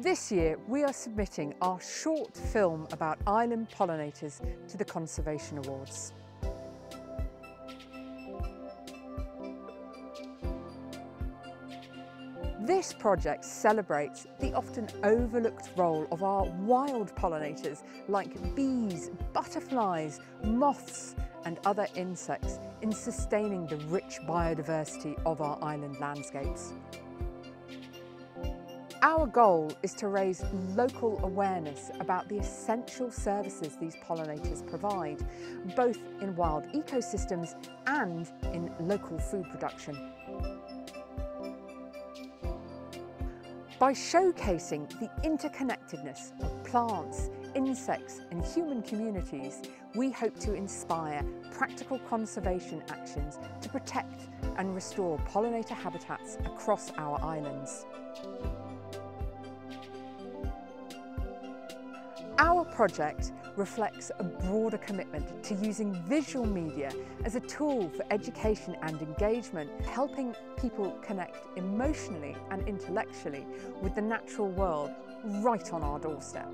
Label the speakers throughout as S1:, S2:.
S1: This year we are submitting our short film about island pollinators to the Conservation Awards. This project celebrates the often overlooked role of our wild pollinators like bees, butterflies, moths and other insects in sustaining the rich biodiversity of our island landscapes. Our goal is to raise local awareness about the essential services these pollinators provide, both in wild ecosystems and in local food production. By showcasing the interconnectedness of plants, insects and human communities, we hope to inspire practical conservation actions to protect and restore pollinator habitats across our islands. Project reflects a broader commitment to using visual media as a tool for education and engagement, helping people connect emotionally and intellectually with the natural world right on our doorstep.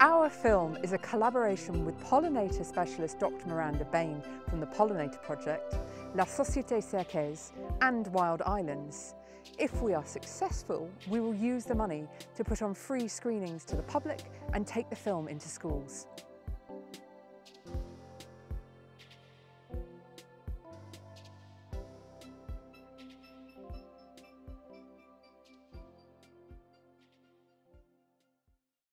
S1: Our film is a collaboration with pollinator specialist Dr Miranda Bain from the Pollinator Project, La Société Sercquaise and Wild Islands. If we are successful, we will use the money to put on free screenings to the public and take the film into schools.